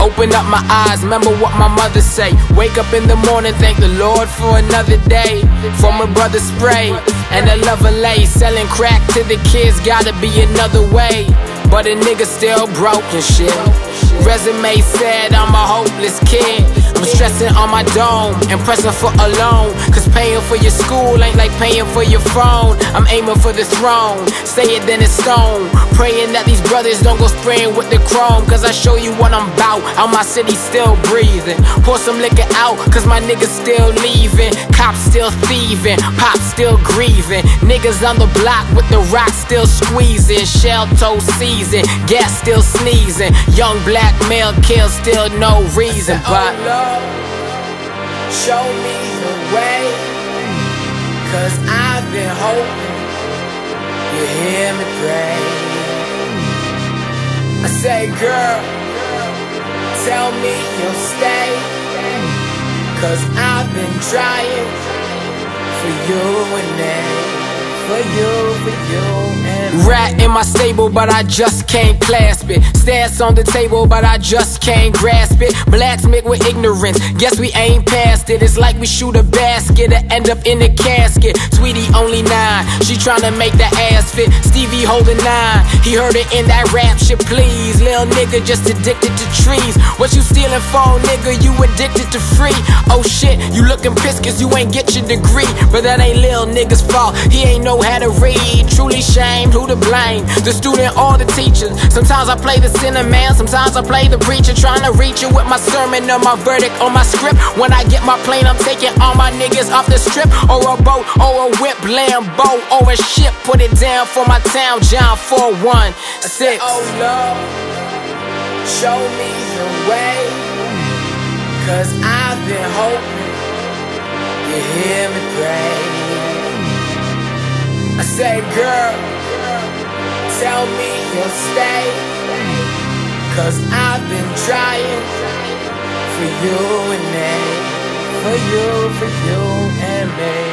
open up my eyes, remember what my mother say. Wake up in the morning, thank the Lord for another day. From a brother spray and a lover lay, selling crack to the kids, gotta be another way. But a nigga still broke and shit. Resume said I'm a hopeless kid. I'm stressing on my dome and pressing for a loan. Cause paying for your school ain't like paying for your phone. I'm aiming for the throne, say it then it's stone. Praying that these brothers don't go spraying with the chrome. Cause I show you what I'm bout. How my city still breathing. Pour some liquor out, cause my niggas still leaving. Cops still thieving, pop still grieving. Niggas on the block with the rock still squeezing. Shell toe season, gas still sneezing. Young black male kill, still no reason. Oh, but Lord, show me the way. Cause I've been hoping you hear me pray. I say, girl, tell me you'll stay. Cause I've been trying for you and they. Rat in my stable, but I just can't clasp it. Stats on the table, but I just can't grasp it. Blacks mixed with ignorance, guess we ain't past it. It's like we shoot a basket and end up in a casket. Sweetie only nine, she tryna make the ass fit. Stevie holding nine, he heard it in that rap shit. Please, little nigga, just addicted to trees. What you stealing for, nigga? You addicted to free? Oh shit, you looking pissed cause you ain't get your degree. But that ain't lil nigga's fault, he ain't know how to read. Truly shamed, who to blame? The student or the teacher? Sometimes I play the sinner man, sometimes I play the preacher. Trying to reach you with my sermon or my verdict or my script. When I get my plane, I'm taking all my niggas off the strip. Or a boat, or a whip, Lambo, or a ship. Put it down for my town, John 4 1 6. Oh Lord, show me the way. Cause I've been hoping you hear me pray. I say, girl, tell me you'll stay. Cause I've been trying for you and me. For you, for you and me.